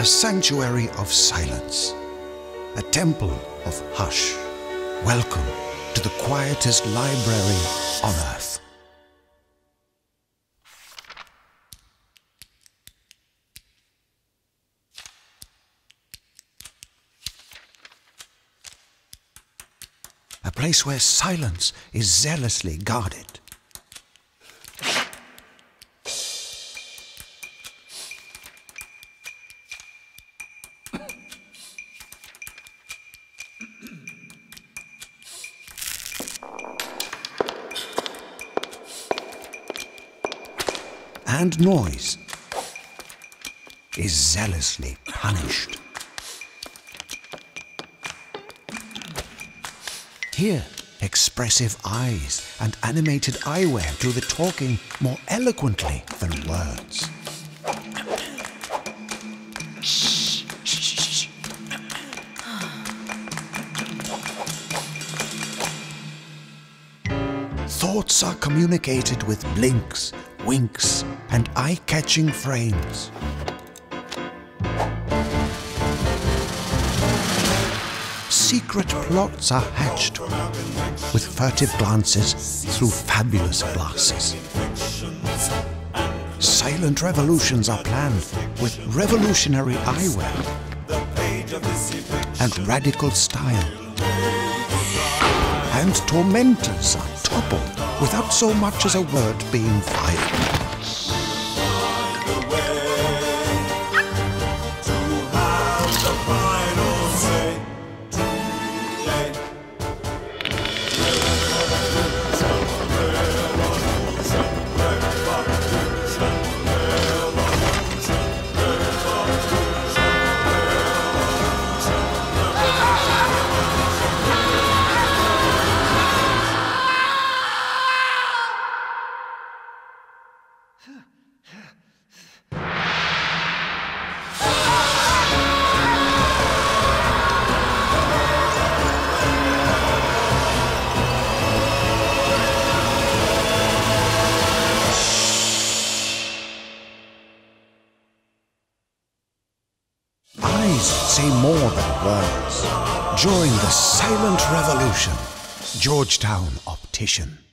a sanctuary of silence, a temple of hush. Welcome to the quietest library on earth. A place where silence is zealously guarded. And noise is zealously punished. Here, expressive eyes and animated eyewear do the talking more eloquently than words. Thoughts are communicated with blinks, winks, and eye-catching frames. Secret plots are hatched with furtive glances through fabulous glasses. Silent revolutions are planned with revolutionary eyewear and radical style. And tormentors are toppled without so much as a word being fired. Eyes say more than words. Join the silent revolution. Georgetown Optician.